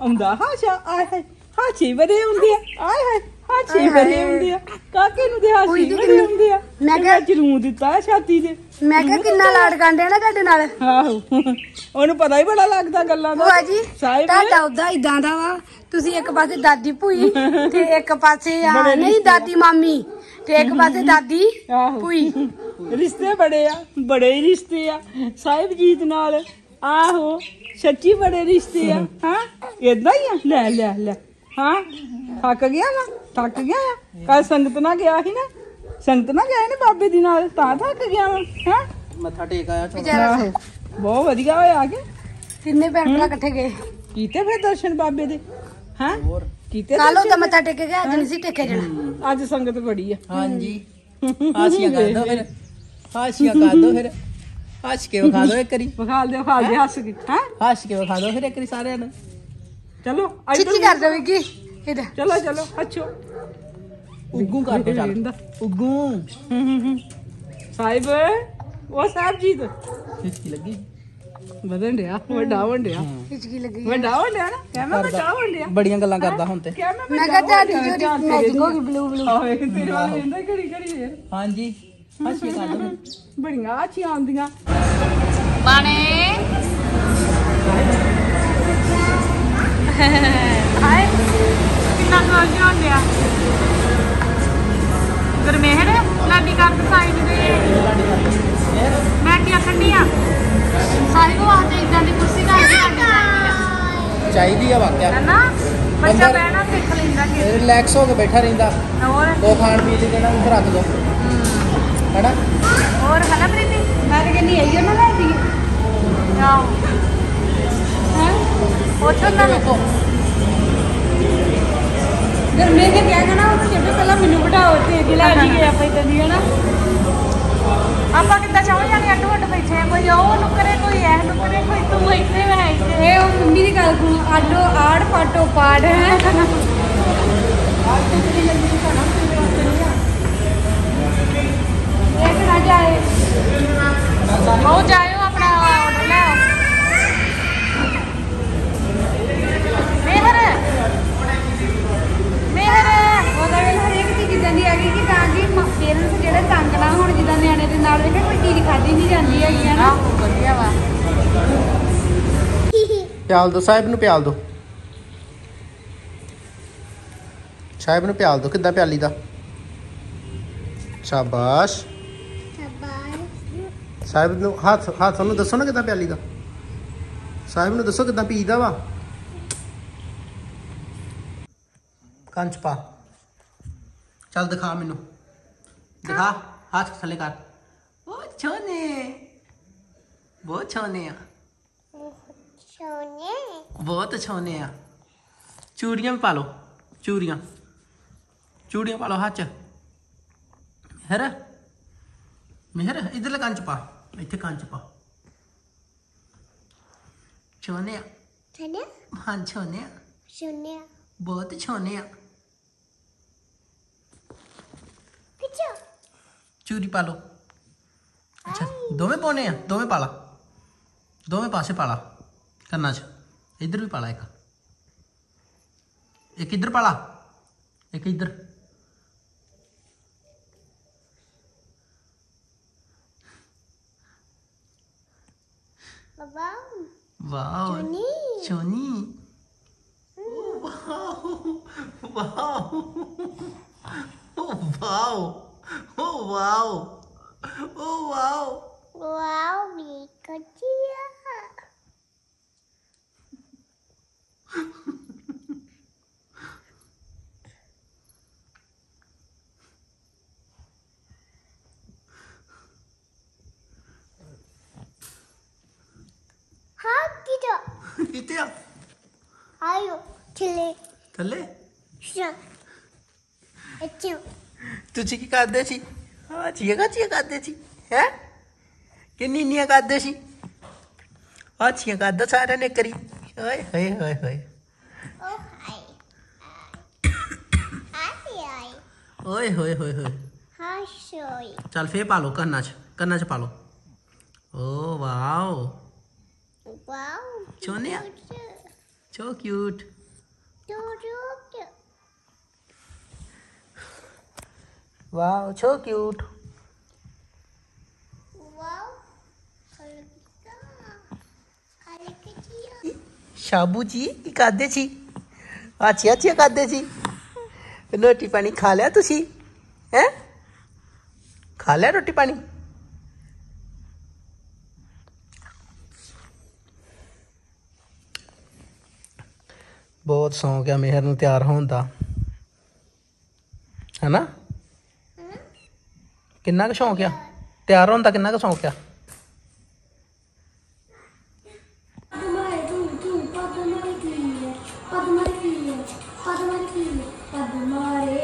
ਆਉਂਦਾ ਹਾਸ਼ਾ ਆਏ ਹਾਏ ਹਾਛੀ ਬਰੇ ਹੁੰਦੇ ਆ ਆਏ ਹਾਏ ਹਾਛੀ ਬਰੇ ਹੁੰਦੇ ਆ। ਕਾਕੇ ਨੂੰ ਤੇ ਬਰੇ ਕਿੰਨੀ- ਹੁੰਦੇ ਆ। ਮੈਂ ਕਿਹਾ- ਜਲੂੰ ਦਿੱਤਾ ਹੈ ਛਾਤੀ ਤੇ। ਮੈਂ ਕਿਹਾ ਕਿੰਨਾ ਲਾਡ ਕਾਂਡਿਆ ਨਾ ਤੁਹਾਡੇ ਨਾਲ? ਆਹੋ ਉਹਨੂੰ ਪਤਾ ਹੀ ਬੜਾ ਲੱਗਦਾ ਗੱਲਾਂ ਦਾ। ਭੂਆ ਜੀ ਤੁਹਾਡਾ ਉਦਾਂ ਇਦਾਂ ਦਾ ਵਾ ਤੁਸੀਂ ਇੱਕ ਪਾਸੇ ਦਾਦੀ ਭੂਈ ਤੇ ਇੱਕ ਪਾਸੇ ਆ ਬੜੇ ਨਹੀਂ ਦਾਦੀ ਮਾਮੀ ਤੇ ਇੱਕ ਪਾਸੇ ਦਾਦੀ ਭੂਈ। ਰਿਸ਼ਤੇ ਬੜੇ ਆ ਬੜੇ ਹੀ ਰਿਸ਼ਤੇ ਆ। ਸਾਹਿਬਜੀਤ ਨਾਲ ਆਹੋ ਸੱਚੀ ਬੜੇ ਰਿਸ਼ਤੇ ਆ ਹਾਂ? ਇਦਾਂ ਹੀ ਆ? ਲੈ ਲੈ ਲੈ। ਹਾਂ? ਥੱਕ ਗਿਆ ਵਾ? ਥੱਕ ਗਿਆ ਕੱਲ ਸੰਗਤ ਨਾਲ ਗਿਆ ਸੀ ਨਾ? ਸੰਗਤ ਨਾਲ ਗਿਆ ਨੇ ਬਾਬੇ ਦੀ ਨਾਲ? ਤਾਂ ਥੱਕ ਗਿਆ ਵਾ ਹਾਂ? ਮੱਥਾ ਟੇਕ ਆਇਆ ਸੇ ਬਹੁਤ ਵਧੀਆ ਹੋਇਆ ਕਿ? ਤਿੰਨੇ ਭੈਣ ਭਰਾ ਇਕੱਠੇ ਗਏ? ਕੀਤੇ ਫਿਰ ਦਰਸ਼ਨ ਬਾਬੇ ਦੇ? ਹਾਂ? ਕੀਤੇ ਕੱਲ? ਉਹਦਾ ਮੱਥਾ ਟੇਕ ਗਿਆ ਅੱਜ ਨਹੀਂ ਸੀ ਟੇਕਿਆ ਜਾਣਾ। ਅੱਜ ਸੰਗਤ ਬੜੀ ਆ। ਹਾਂਜੀ। ਹਾਸੀਆਂ ਕਰ ਦੋ ਫਿਰ। ਹਾਸੀਆਂ ਕਰ ਦੋ ਫਿਰ। ਹੱਸ ਕੇ ਵਿਖਾ ਦੋ ਇੱਕ ਵਾਰੀ। ਵਿਖਾਲ ਦੇ ਵਿਖਾਲ ਦੇ ਹੱਸ ਕੇ ਹਾਂ? ਹੱਸ ਕੇ ਵਿਖਾ ਦੋ ਫਿਰ ਇੱਕ ਵਾਰੀ ਸਾਰਿਆਂ ਨੂੰ। ਚਲੋ ਇੱਧਰ ਚਿੱਚੀ ਕਰ ਦੋ ਵਿੱਕੀ ਇਹਦਾ ਚਲੋ ਚਲੋ ਹੱਛੋ ਉੱਗੂ ਕਰ ਦੋ ਚੱਲ। ਉੱਗੂ। ਹੂੰ, ਹੂੰ, ਹੂੰ। ਸਾਹਿਬ ਉਹ ਸਾਹਿਬ ਜੀ ਤੋਂ ਖਿੱਚੀ ਲੱਗੀ। ਵਧਣ ਡਿਆ ਵੱਡਾ ਹੋਣ ਡਿਆ। ਹਿਚਕੀ ਲੱਗੀ। ਵੱਡਾ ਹੋਣ ਡਿਆ ਨਾ ਕਹਿ ਮੈਂ ਵੱਡਾ ਹੋਣ ਡਿਆ। ਬੜੀਆਂ ਗੱਲਾਂ ਕਰਦਾ ਹੁਣ ਤੇ। ਕਹਿ ਮੈਂ ਮੈਂ ਕਿਹਾ ਤੁਹਾਡੀ ਜਿਹੜੀ ਮੈਚਿੰਗ ਹੋ ਗਈ ਬਲੂ ਬਲੂ ਆਏ ਤੇਰੇ ਵਾਲੇ ਰਹਿੰਦਾ ਘੜੀ ਘੜੀ ਫੇਰ ਹਾਂਜੀ। ਕਰ ਦੋ ਬੜੀਆਂ ਅੱਛੀਆਂ ਆਉਂਦੀਆਂ। ਬਾਣੇ। ਹਾਏ ਕਿੰਨਾ ਸਵਾਦ ਹੁੰਦਿਆ ਗਰਮੇਹਰ ਲਾਡੀ ਕਰ ਸਾਈਡ ਦੇ। ਮੈਂ ਕੀ ਆਖਣੀ ਆ? ਸਾਹਿਬ ਵਾਸਤੇ ਇਦਾਂ ਦੀ ਕੁਰਸੀ ਕਰ ਚਾਹੀਦੀ ਆ ਵਾਕਿਆ। ਹੈ ਨਾ? ਬੱਚਾ ਬਹਿਣਾ ਸਿੱਖ ਲੈਂਦਾ ਕਿ ਰਿਲੈਕਸ ਹੋ ਕੇ ਬੈਠਾ ਰਹਿੰਦਾ। ਹੋਰ? ਦੋ ਖਾਣ ਪੀਣ ਲਈ ਦੇਣਾ ਉੱਥੇ ਰੱਖ ਦੋ। ਹੈਨਾ? ਹੋਰ ਹਨਾ ਪ੍ਰੀਤੀ? ਮੈਂ ਤਾਂ ਕਹਿੰਦੀ ਆਈ ਨਾ ਲੈ ਜੀ ਆਓ। ਹੈ? ਪੁੱਛੋ ਨਾ ਗਰਮੇ ਦੇ ਕਿਹਾ ਕਹਣਾ ਉਹ ਕਹਿੰਦੇ ਪਹਿਲਾਂ ਮੈਨੂੰ ਬਿਠਾਓ ਤੇ ਜੀ ਲੈ ਜੀ ਆਪਾਂ ਇਦਾਂ ਦੀ ਹੈ ਨਾ ਆਪਾਂ ਕਿੱਦਾਂ ਚਾਹੋ ਜਾਣੇ ਅੱਡੋ ਅੱਡ ਬੈਠੇ ਆ ਕੋਈ ਉਹ ਨੁਕਰੇ ਕੋਈ ਐ ਨੁਕਰੇ ਕੋਈ ਤੂੰ ਇੱਥੇ ਮੈਂ ਇੱਥੇ। ਇਹ ਉਹ ਮੰਮੀ ਦੀ ਗੱਲ ਸੁਣੋ ਆਡੋ ਆੜ ਪਾਟੋ ਪਾੜ ਹੈ? ਇੱਕ ਨਾਲ ਵੇਖੇ ਕੋਈ ਚੀਜ਼ ਖਾਦੀ ਨਹੀਂ ਜਾਂਦੀ ਹੈਗੀ ਹੈ ਨਾ? ਆਹੋ ਵਧੀਆ ਵਾ। ਪਿਆਲ ਦੋ ਸਾਹਿਬ ਨੂੰ ਪਿਆਲ ਦੋ। ਸਾਹਿਬ ਨੂੰ ਪਿਆਲ ਦੋ ਕਿੱਦਾਂ ਪਿਆਲੀ ਦਾ? ਸ਼ਾਬਾਸ਼। ਸਾਹਿਬ ਨੂੰ ਹੱਥ ਹੱਥ ਨੂੰ ਦੱਸੋ ਨਾ ਕਿੱਦਾਂ ਪਿਆਲੀ ਦਾ। ਸਾਹਿਬ ਨੂੰ ਦੱਸੋ ਕਿੱਦਾਂ ਪੀਦਾ ਵਾ। ਕੰਚ ਪਾ। ਚੱਲ ਦਿਖਾ ਮੈਨੂੰ। ਦਿਖਾ ਹੱਥ ਥੱਲੇ ਕਰ ਬਹੁਤ ਛੋਨੇ ਬਹੁਤ ਛੋਨੇ ਆ। ਬਹੁਤ ਛੋਨੇ ਆ। ਚੂੜੀਆਂ ਵੀ ਪਾ ਲਓ ਚੂੜੀਆਂ। ਚੂੜੀਆਂ ਪਾ ਲਓ ਹੱਥ ਚ। ਹੈਰ ਮਿਹਰ ਇਧਰਲੇ ਕੰਚ ਪਾ। ਇੱਥੇ ਕੰਚ ਪਾ। ਛੋਨੇ ਆ। ਹਾਂ ਛੋਨੇ ਆ। ਬਹੁਤ ਛੋਨੇ ਆ। ਚੂੜੀ ਪਾ ਲਓ। ਅੱਛਾ ਦੋਵੇਂ ਪਾਉਣੇ ਆ ਦੋਵੇਂ ਪਾ ਲਾ। ਦੋਵੇਂ ਪਾਸੇ ਪਾ ਲਾ ਕੰਨਾਂ 'ਚ। ਇੱਧਰ ਵੀ ਪਾ ਲਾ ਇੱਕ। ਇੱਕ ਇੱਧਰ ਪਾ ਲਾ ਇੱਕ ਇੱਧਰ। Wow ਚੋਨੀ। Wow. Wow. Oh wow. Oh wow oh wow ਕਿੱਥੇ ਆ ਥੱਲੇ ਤੁਸੀਂ ਕੀ ਕਰਦੇ ਸੀ ਹਾਂ ਚੀਗਾ ਚੀਗਾ ਕਰਦੇ ਸੀ ਹੈ ਕਿੰਨੀ ਨੀਆਂ ਕਰਦੇ ਸੀ ਆ ਚੀਗਾ ਕਰਦਾ ਸਾਰਿਆਂ ਨੇ ਕਰੀ ਓਏ ਹੋਏ ਹੋਏ ਹੋਏ ਓਏ ਹੋਏ ਹੋਏ ਹੋਏ ਚੱਲ ਫੇਰ ਪਾ ਲਓ ਕੰਨਾਂ 'ਚ ਕੰਨਾਂ 'ਚ ਪਾ ਲਓ ਓ ਵਾਓ ਚੋਨਿਆ so cute. Wow so cute. Shabu ji ਕੀ ਕਰਦੇ ਸੀ? ਅੱਛਾ ਅੱਛਾ ਕਰਦੇ ਸੀ। ਰੋਟੀ ਪਾਣੀ ਖਾ ਲਿਆ ਤੁਸੀਂ? ਹੈ? ਖਾ ਲਿਆ ਰੋਟੀ ਪਾਣੀ? ਬਹੁਤ ਸ਼ੌਂਕ ਆ ਮਿਹਰ ਨੂੰ ਤਿਆਰ ਹੋਣ ਦਾ। ਹੈਨਾ? ਕਿੰਨਾ ਕੁ ਸ਼ੌਂਕ ਆ? ਤਿਆਰ ਹੋਣ ਦਾ ਕਿੰਨਾ ਕੁ ਸ਼ੌਂਕ ਆ? పదమతి పదమతి పదమారే